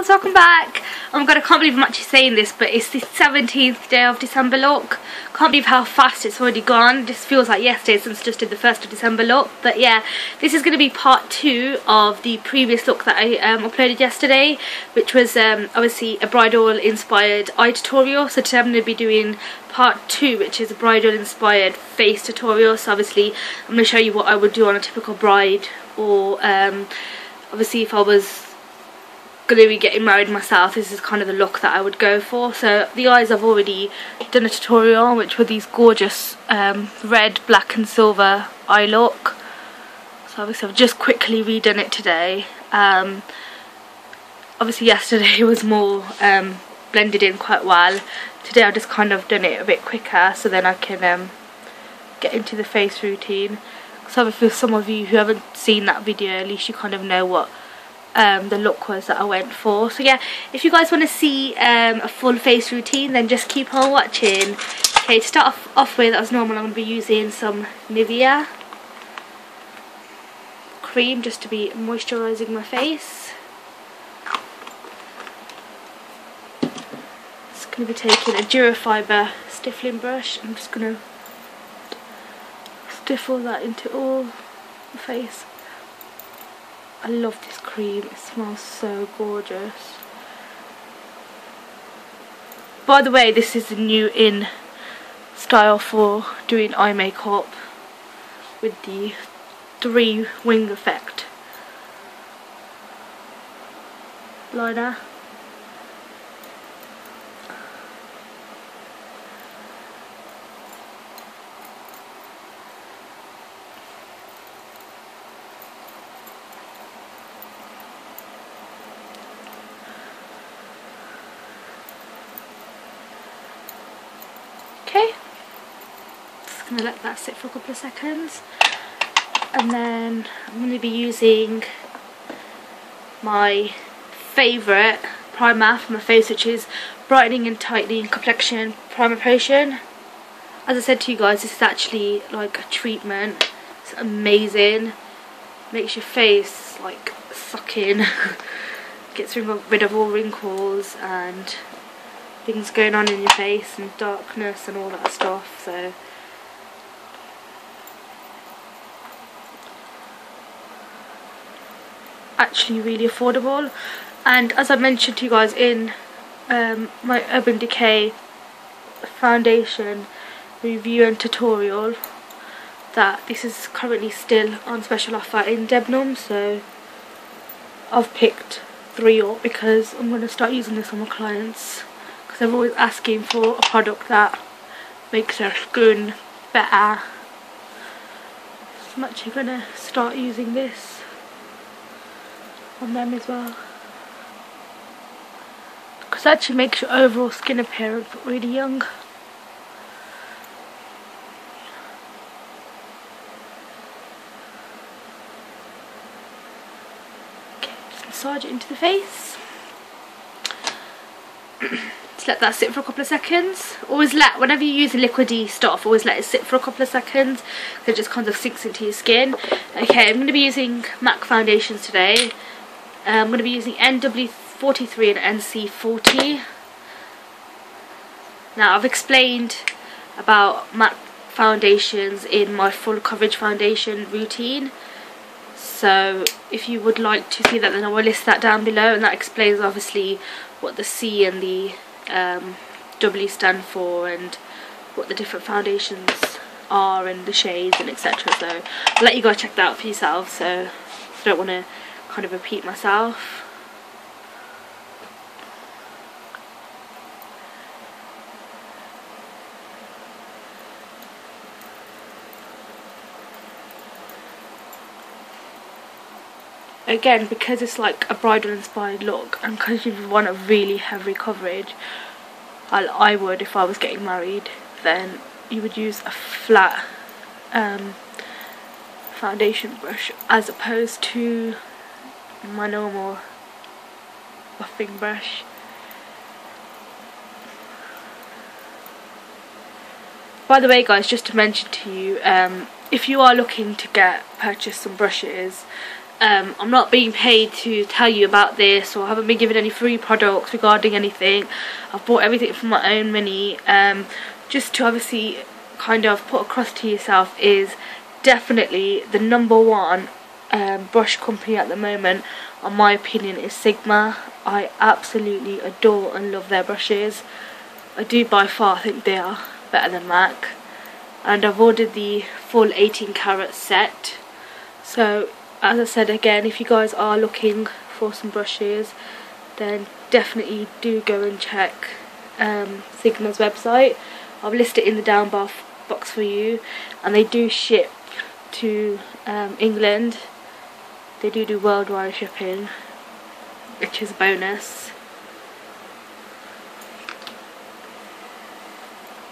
girls, welcome back. Oh my god, I can't believe I'm actually saying this, but it's the 17th day of December look. Can't believe how fast it's already gone. It just feels like yesterday since I just did the 1st of December look. But yeah, this is going to be part two of the previous look that I um, uploaded yesterday, which was um, obviously a bridal inspired eye tutorial. So today I'm going to be doing part two, which is a bridal inspired face tutorial. So obviously I'm going to show you what I would do on a typical bride or um, obviously if I was going to be getting married myself. This is kind of the look that I would go for. So the eyes I've already done a tutorial on which were these gorgeous um, red black and silver eye look. So obviously I've just quickly redone it today. Um, obviously yesterday was more um, blended in quite well. Today I've just kind of done it a bit quicker so then I can um, get into the face routine. So for some of you who haven't seen that video at least you kind of know what um, the look was that I went for. So yeah, if you guys want to see um, a full face routine, then just keep on watching. Okay, to start off, off with, as normal, I'm going to be using some Nivea cream just to be moisturising my face. Just going to be taking a Durafiber stippling brush. I'm just going to stiff all that into all the face. I love this cream, it smells so gorgeous. By the way, this is the new in style for doing eye makeup with the three wing effect liner. Okay, just to let that sit for a couple of seconds. And then I'm to be using my favourite primer for my face which is Brightening and Tightening Complexion Primer Potion. As I said to you guys this is actually like a treatment, it's amazing, makes your face like suck in, gets rid of all wrinkles and things going on in your face and darkness and all that stuff so. Actually really affordable. And as I mentioned to you guys in um, my Urban Decay foundation review and tutorial that this is currently still on special offer in Debenhams so I've picked three up because I'm going to start using this on my clients because I'm always asking for a product that makes their skin better. So I'm actually going to start using this on them as well. Because it actually makes your overall skin appearance look really young. Okay, just massage it into the face. Just let that sit for a couple of seconds. Always let, whenever you use a liquidy stuff, always let it sit for a couple of seconds. So it just kind of sinks into your skin. Okay, I'm going to be using MAC foundations today. Uh, I'm going to be using NW43 and NC40. Now I've explained about MAC foundations in my full coverage foundation routine. So if you would like to see that then I will list that down below and that explains obviously what the C and the um, W stand for and what the different foundations are and the shades and etc. So I'll let you go check that out for yourself so I don't want to kind of repeat myself. Again because it's like a bridal inspired look and because you want a really heavy coverage I, I would if I was getting married then you would use a flat um, foundation brush as opposed to my normal buffing brush. By the way guys just to mention to you um, if you are looking to get purchase some brushes um, I'm not being paid to tell you about this or haven't been given any free products regarding anything. I've bought everything from my own money um, just to obviously kind of put across to yourself is definitely the number one um, brush company at the moment in my opinion is Sigma. I absolutely adore and love their brushes. I do by far think they are better than MAC and I've ordered the full 18 carat set so as I said again if you guys are looking for some brushes then definitely do go and check um, Sigma's website. I've listed it in the down bar box for you and they do ship to um, England. They do do worldwide shipping which is a bonus.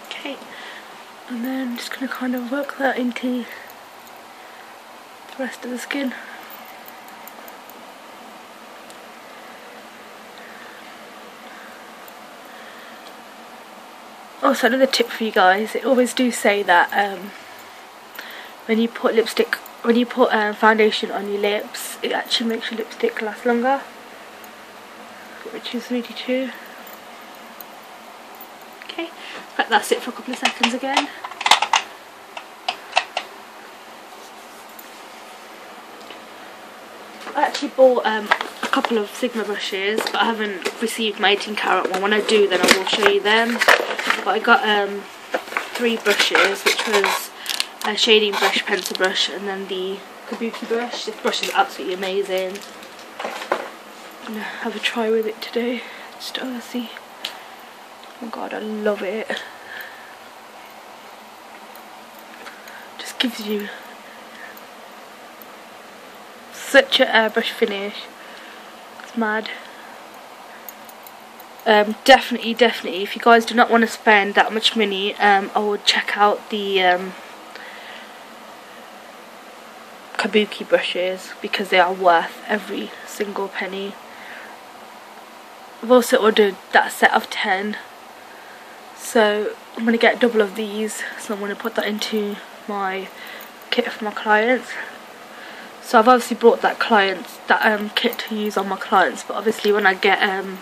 Okay and then I'm just going to kind of work that into rest of the skin. Also another tip for you guys they always do say that um, when you put lipstick when you put um, foundation on your lips it actually makes your lipstick last longer which is really true. Okay let that's it for a couple of seconds again I actually bought um, a couple of Sigma brushes but I haven't received my 18 carat one when I do then I will show you them but I got um, three brushes which was a shading brush, pencil brush and then the kabuki brush. This brush is absolutely amazing. I'm gonna have a try with it today. Just to see. Oh my god, I love it. Just gives you such an airbrush finish. It's mad. Um, definitely, definitely, if you guys do not want to spend that much money, um, I would check out the um, kabuki brushes because they are worth every single penny. I've also ordered that set of 10 so I'm going to get double of these so I'm going to put that into my kit for my clients. So I've obviously brought that client that um, kit to use on my clients but obviously when I get um,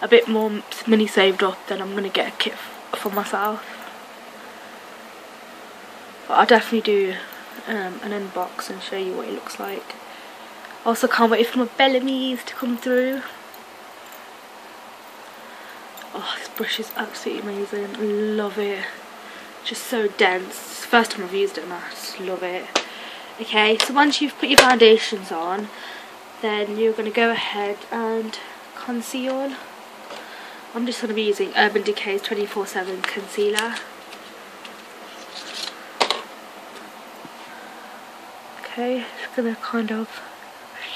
a bit more money saved up then I'm going to get a kit for myself. But I'll definitely do um, an unbox and show you what it looks like. Also can't wait for my Bellami's to come through. Oh, this brush is absolutely amazing. Love it. Just so dense. First time I've used it and I just love it. Okay, so once you've put your foundations on, then you're going to go ahead and conceal. I'm just going to be using Urban Decay's 24-7 concealer. Okay, just gonna kind of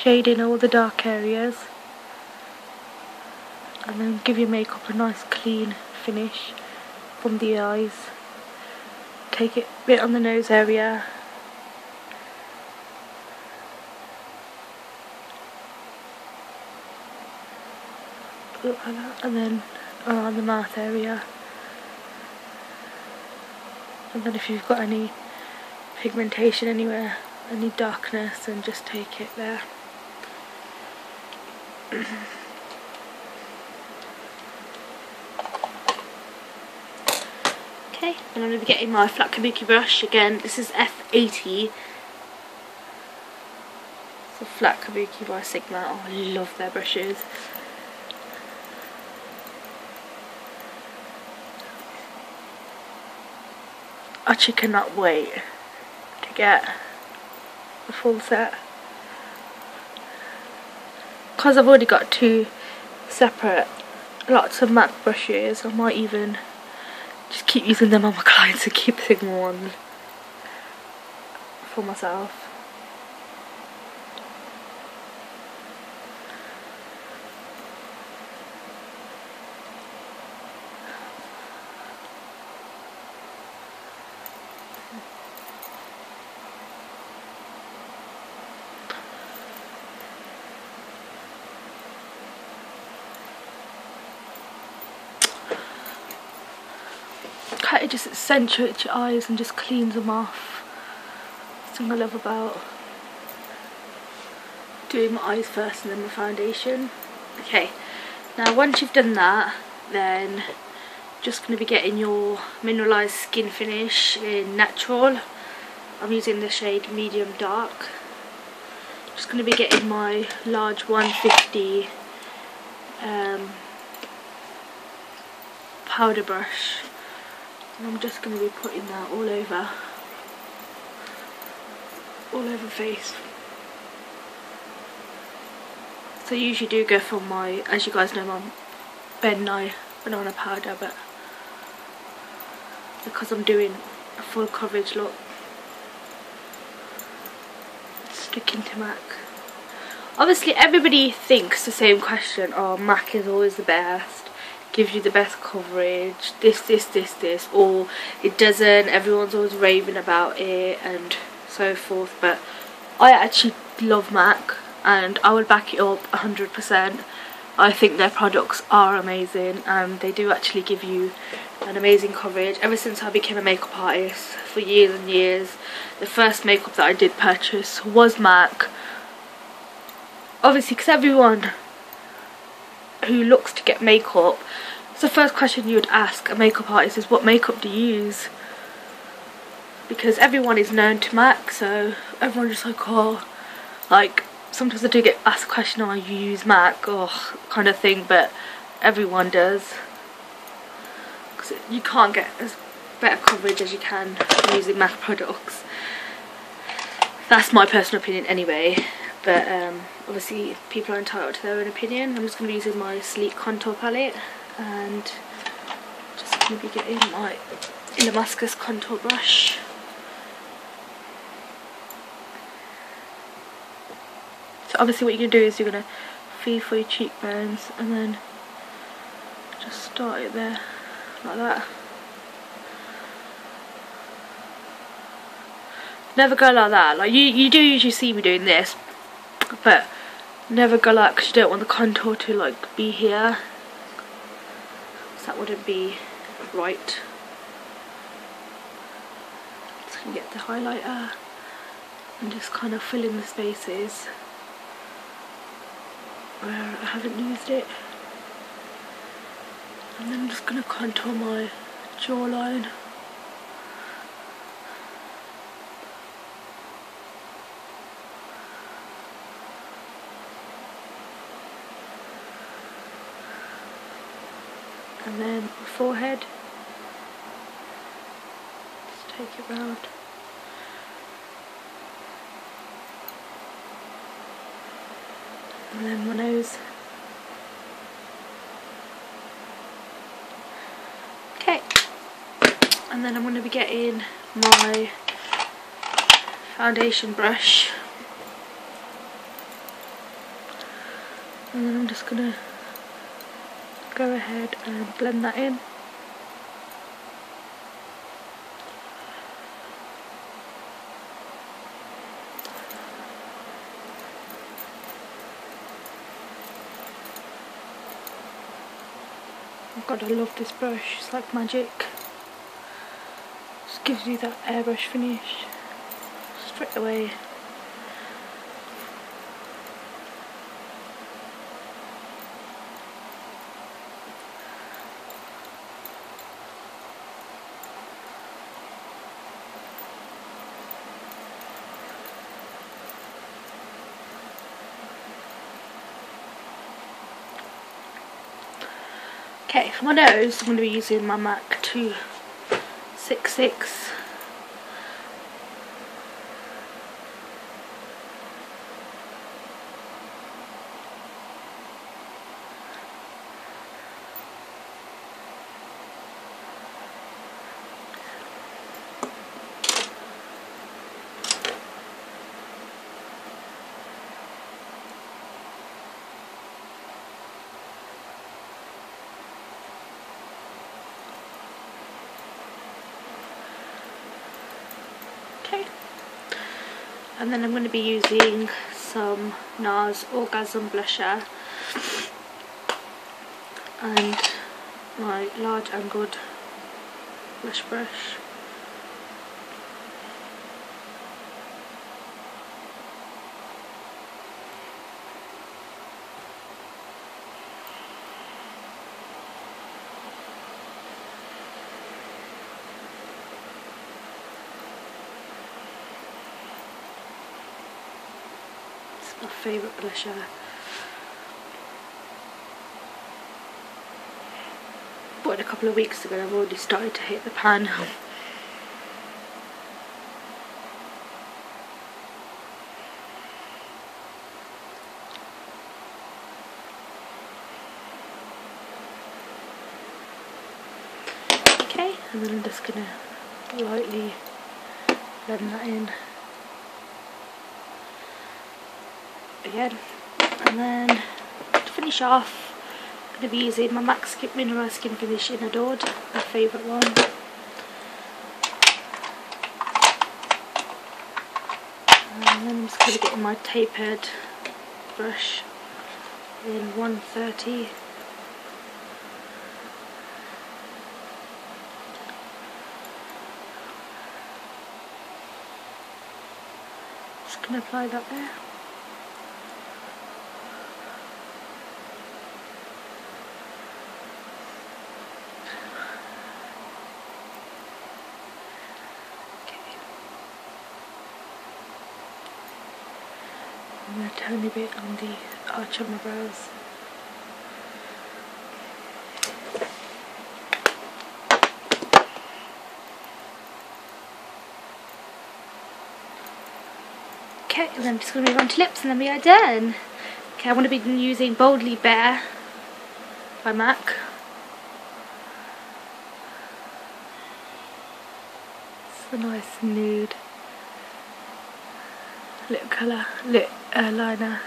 shade in all the dark areas and then give your makeup a nice clean finish from the eyes. Take it a bit on the nose area. And then around the mouth area. And then if you've got any pigmentation anywhere any darkness and just take it there. okay, and I'm going to be getting my flat kabuki brush again. This is F80. It's a flat kabuki by Sigma. Oh, I love their brushes. Actually cannot wait to get the full set. Because I've already got two separate lots of MAC brushes. I might even just keep using them on my clients and keep Sigma one for myself kind of just accentuates your eyes and just cleans them off. Something I love about doing my eyes first and then my foundation. Okay, now once you've done that, then just going to be getting your mineralized skin finish in natural. I'm using the shade medium dark. Just going to be getting my large 150 um, powder brush and I'm just going to be putting that all over all over face. So I usually do go for my as you guys know my Ben Nye banana powder but because I'm doing a full coverage look sticking to MAC. Obviously everybody thinks the same question oh MAC is always the best gives you the best coverage this this this this or it doesn't everyone's always raving about it and so forth but I actually love MAC and I would back it up 100% I think their products are amazing and they do actually give you an amazing coverage. Ever since I became a makeup artist for years and years the first makeup that I did purchase was MAC. Obviously because everyone who looks to get makeup so the first question you would ask a makeup artist is what makeup do you use? Because everyone is known to MAC, so everyone's just like, oh, like, sometimes I do get asked a question, oh, you use MAC, or kind of thing, but everyone does. Because you can't get as better coverage as you can using MAC products. That's my personal opinion anyway, but um, obviously people are entitled to their own opinion. I'm just going to be using my Sleek Contour Palette and just going to be getting my Damascus contour brush. So obviously what you're going to do is you're going to feed for your cheekbones and then just start it there like that. Never go like that, like you, you do usually see me doing this but never go like because you don't want the contour to like be here that wouldn't be right. Just gonna get the highlighter and just kind of fill in the spaces where I haven't used it. And then I'm just gonna contour my jawline. And then forehead. Just take it round. And then my nose. Okay. And then I'm going to be getting my foundation brush. And then I'm just going to go ahead and blend that in. Oh God, I love this brush, it's like magic. Just gives you that airbrush finish straight away. Okay, for my nose, I'm going to be using my MAC 266 and then I'm going to be using some NARS Orgasm Blusher and my large angled blush brush my favourite blusher. Bought it a couple of weeks ago I've already started to hit the pan. Okay, and then I'm just gonna lightly blend that in again and then to finish off I'm going to be using my MAC Skin Mineral Skin Finish in Adored, my favourite one and then I'm just going to get my tapered brush in 130 Just gonna apply that there. I'm gonna tiny bit on the arch of my brows. Okay, and then I'm just going to move on to lips and then we are done. Okay, I'm going to be using Boldly Bare by MAC. It's a nice nude lip colour, lip uh, liner.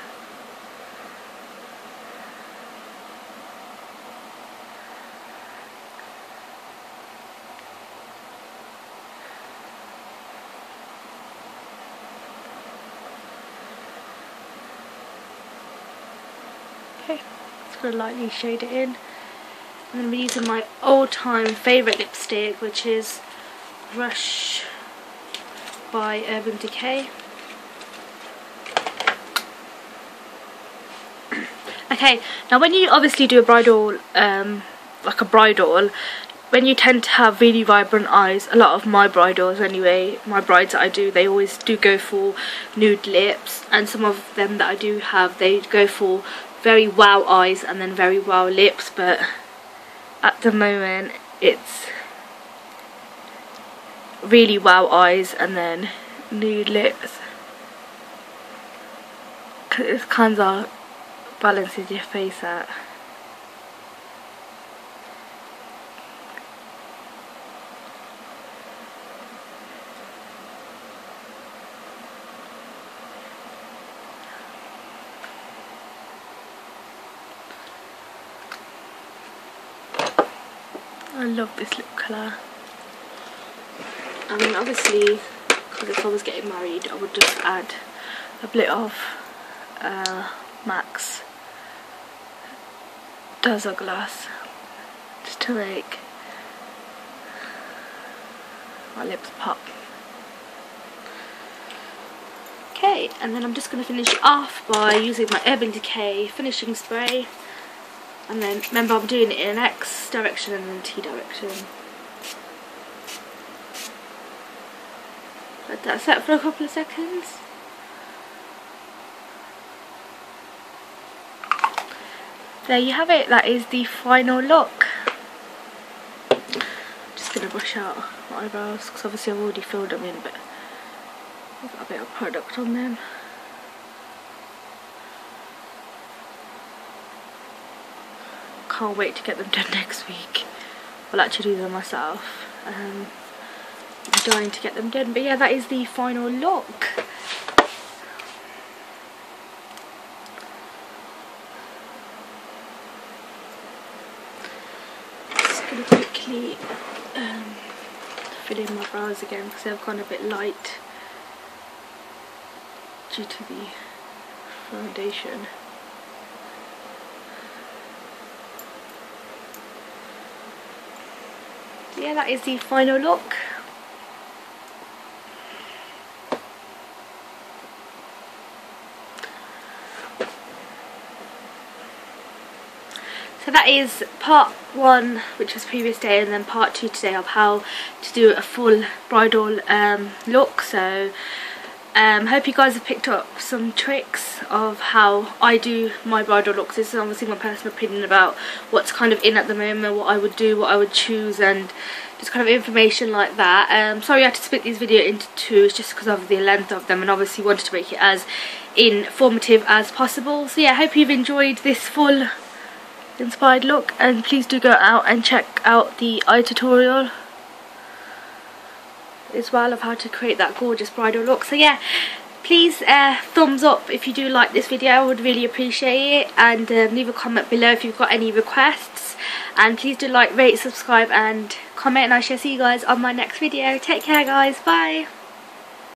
Okay, just going to lightly shade it in. I'm going to be using my all-time favourite lipstick, which is Rush by Urban Decay. Okay, now when you obviously do a bridal, um, like a bridal, when you tend to have really vibrant eyes, a lot of my bridals anyway, my brides that I do, they always do go for nude lips and some of them that I do have, they go for very wow eyes and then very wow lips but at the moment it's really wow eyes and then nude lips. Because it kind of balances your face out I love this lip colour. I mean obviously because if I was getting married I would just add a bit of uh, MAC's Dazzleglass just to make my lips pop. Okay, and then I'm just going to finish off by using my Urban Decay finishing spray. And then remember I'm doing it in an X direction and then T direction. Let that set for a couple of seconds. There you have it, that is the final look. I'm just to brush out my eyebrows because obviously I've already filled them in but I've got a bit of product on them. can't wait to get them done next week. I'll actually do them myself. Um, I'm dying to get them done. But yeah, that is the final look. Just going to um, fill in my brows again because they've gone a bit light due to the foundation. yeah, that is the final look. So that is part one, which was previous day, and then part two today of how to do a full bridal um, look. So um, hope you guys have picked up some tricks of how I do my bridal looks. This is obviously my personal opinion about what's kind of in at the moment, what I would do, what I would choose and just kind of information like that. Um, sorry I had to split this video into two, it's just because of the length of them and obviously wanted to make it as informative as possible. So yeah, hope you've enjoyed this full inspired look and please do go out and check out the eye tutorial as well of how to create that gorgeous bridal look. So yeah, please uh, thumbs up if you do like this video, I would really appreciate it and um, leave a comment below if you've got any requests and please do like, rate, subscribe and comment and I shall see you guys on my next video. Take care guys, bye!